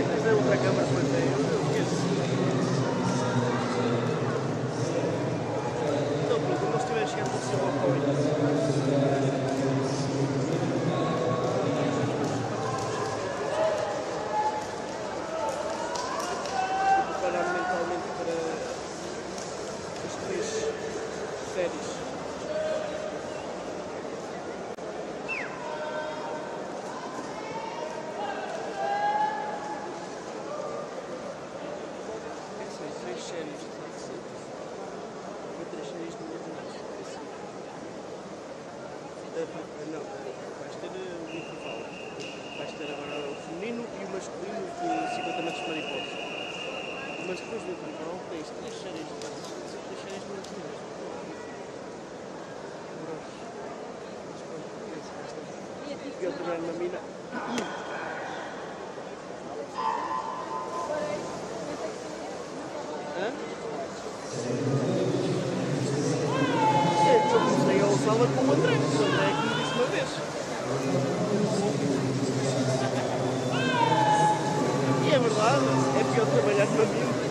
Não, tutaj não słynnej. Dobrze, to możliwe. Eh, eh, não, eh, vais ter o intervalo. Vais ter agora o feminino e o masculino de 50 metros para hipótese. Mas depois do intervalo tens 3 séries de passos, três séries de masculinos. É é mina. anos é pior trabalhar com amigos.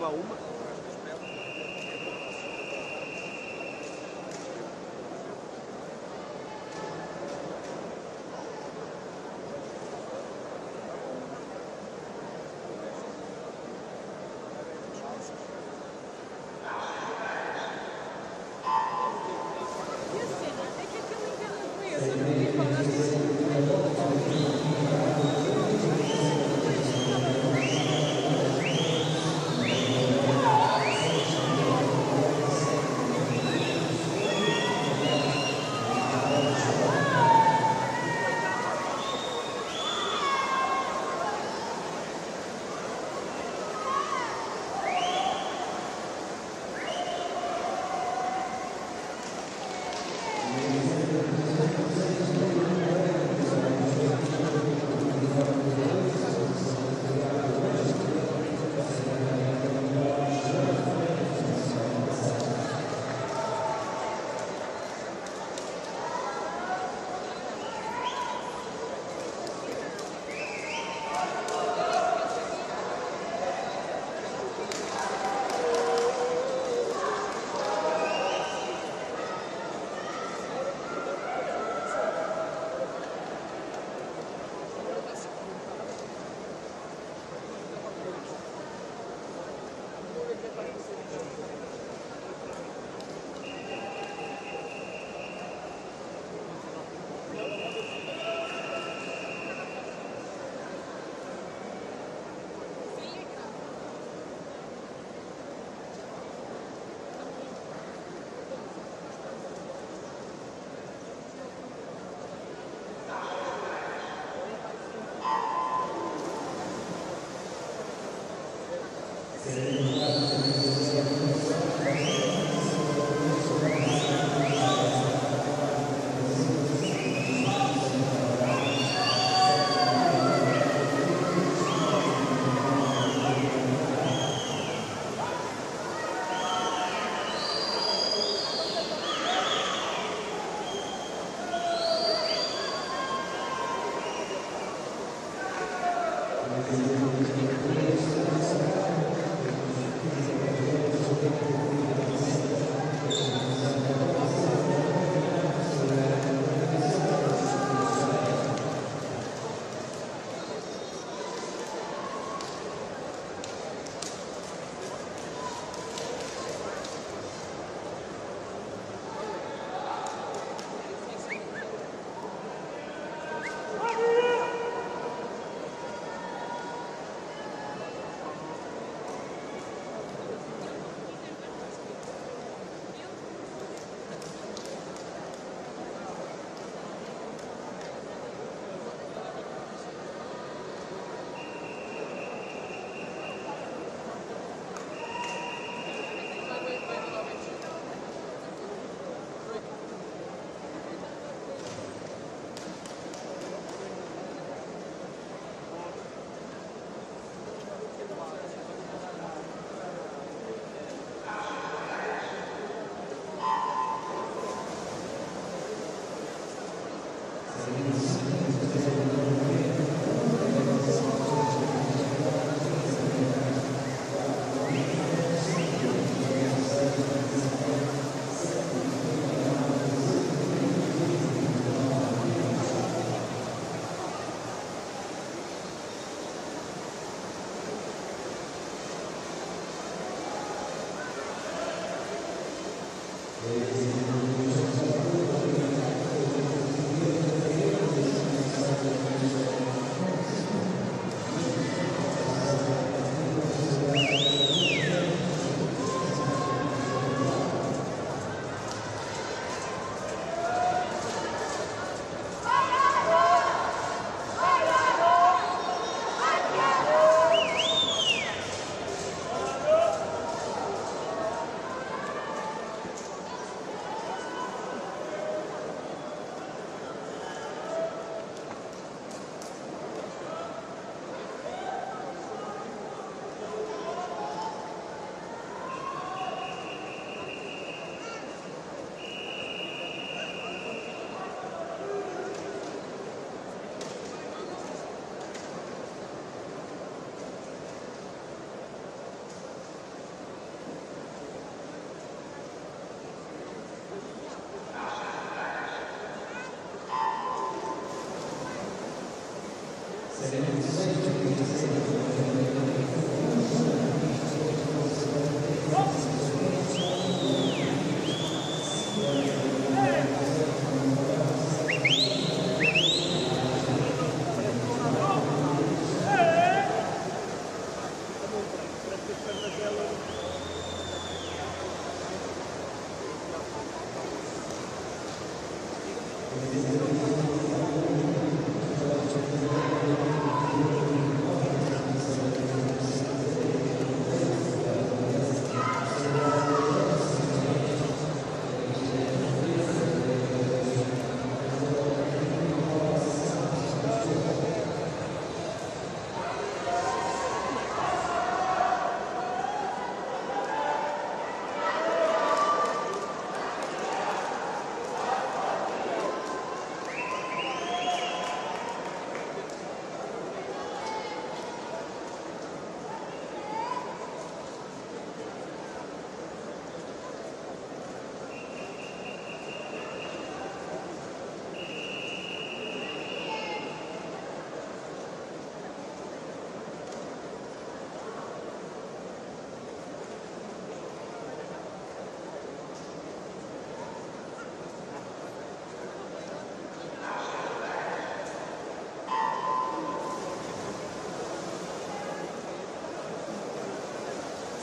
estava uma. Since